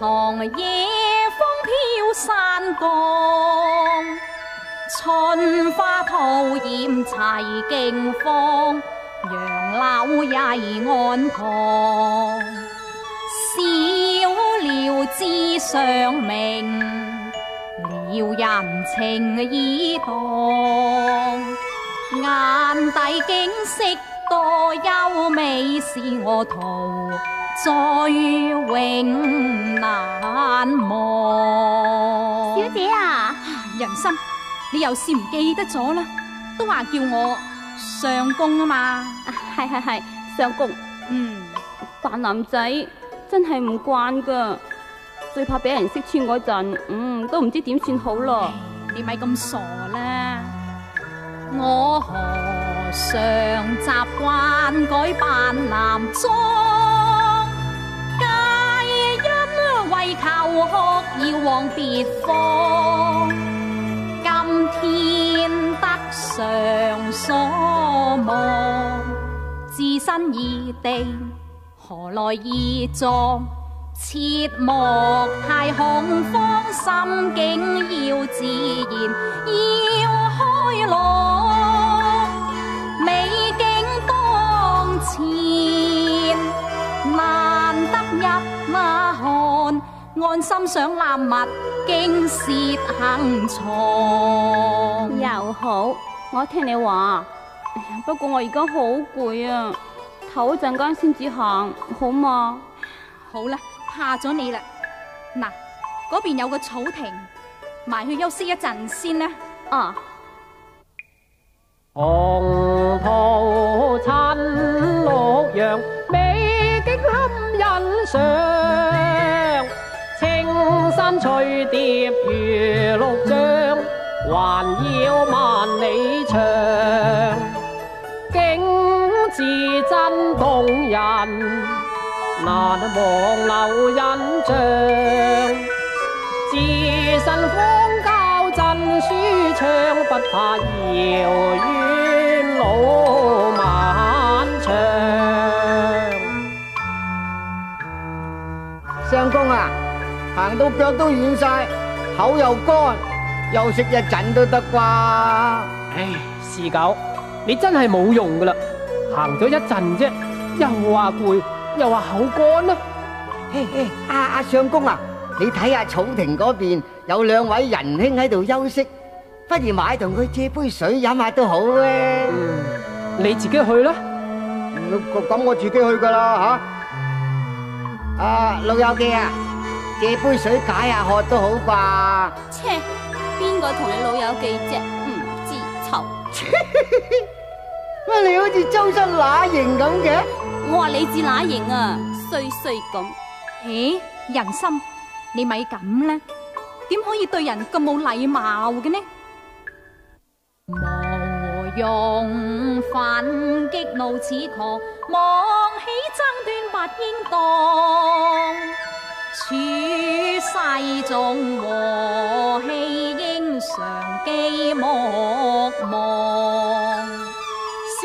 那朝六堂夜风飘山岗，春花吐艳齐劲放，杨柳曳岸旁，小寮枝上明，撩人情意荡，眼底景色多优美，是我途再永难忘。小姐啊，人生，你有事唔记得咗啦？都话叫我相公啊嘛。系系系，相公，嗯，扮男仔真系唔惯噶，最怕俾人识穿嗰陣，嗯，都唔知点算好咯。你咪咁傻啦！我何尝习惯改扮男裝？曲要往别方。今天得偿所望，自身已定，何来异状？切莫太恐慌，心境要自然，要心想攬物，惊涉行藏。又好，我聽你話，哎呀不過我而家好攰啊，唞一陣間先至行，好嘛？好啦，怕咗你啦。嗱，嗰邊有個草亭，埋去休息一陣先啦。啊，紅翠蝶如綠帳，環繞萬里长。景致真动人，难忘留印象。自身方交真舒暢，不怕遥远路漫长。相公啊，行到脚都软晒，口又乾，休息一陣都得啩？唉，四狗，你真係冇用噶啦，行咗一陣啫，又話攰，又話口乾啦。嘿嘿，阿阿相公啊，你睇下草亭嗰邊有兩位仁兄喺度休息，不如买同佢借杯水飲下都好啊。嗯，你自己去啦。嗯咁我自己去噶啦吓。啊，老友記啊，借杯水解下渴都好啩。切，邊個同你老友記啫？唔知醜。乜你好似周身乸型咁嘅？我話你似乸型啊，衰衰咁。咦，人心，你咪咁啦，點可以對人咁冇禮貌嘅呢？無用憤激怒此狂，望起爭端不應當。中和气应常寄莫忘。小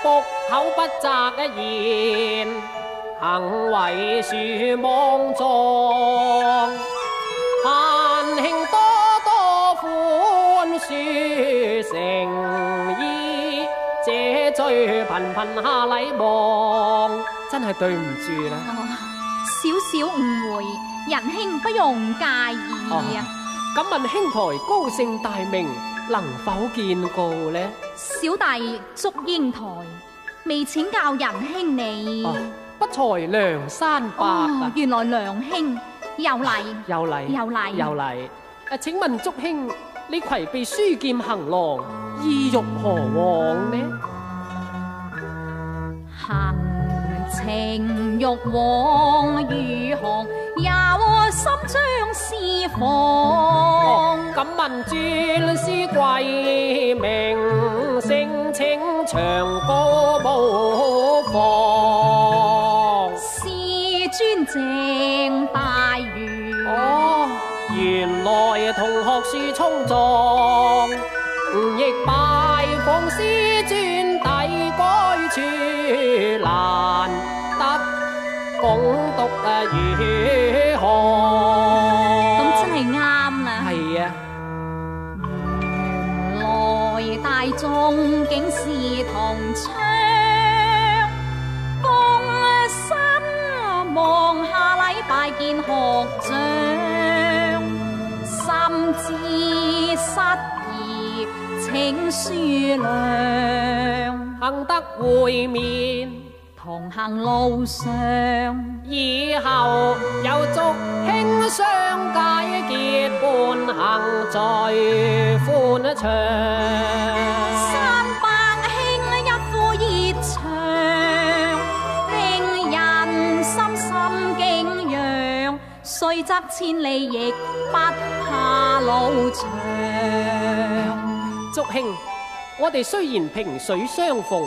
仆口不择言，行为树莽状。盼兄多多宽恕诚意，这罪频频下礼望，真系对唔住啦。少少误会。仁兄不用介意啊。敢問兄台高姓大名，能否見告呢？小弟祝英台，未請教仁兄你。哦不才梁山伯哦啊，，原來梁兄又嚟，又嚟又嚟又嚟。誒，請問祝兄，你攜備書劍行囊，意欲何往呢？行情欲往如航，有心将私房敢问尊师贵名姓请长歌无妨师尊正大如哦原来同学树冲撞亦拜访师尊抵改处难共讀啊如何？咁真係啱啦。係啊，來大眾竟是同窗，共身望下禮拜見學長，心知失儀請書量，幸得會面，同行路上。以後有祝兄相解結伴行在歡場。山伯兄一副熱腸，令人深深敬仰。雖則千里亦不怕路長。祝兄，我哋雖然萍水相逢，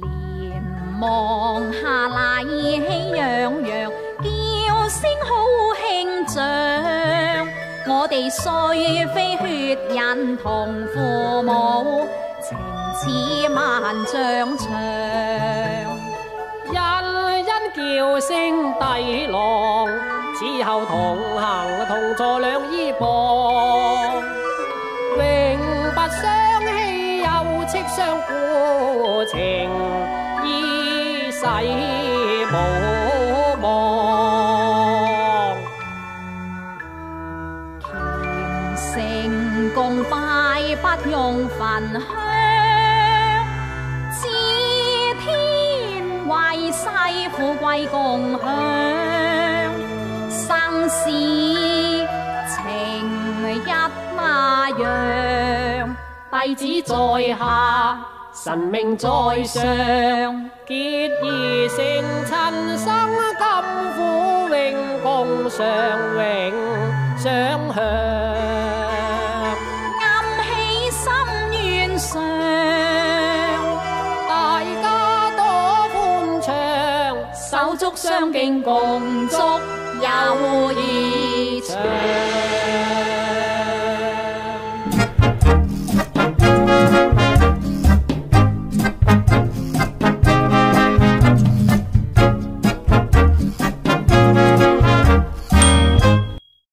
连望下禮喜洋洋，叫声好兄长。我哋虽非血人同父母，情似万丈长。人因叫声弟郎，此后同行同坐两衣傍，永不相欺，又戚相，情依世無忘。成共拜不用焚香，自天为世富贵共享，生死情一那樣，弟子在下，神明在上，结义成亲生，金苦永共常永相向。暗喜心愿上。大家多欢畅，手足相敬共祝有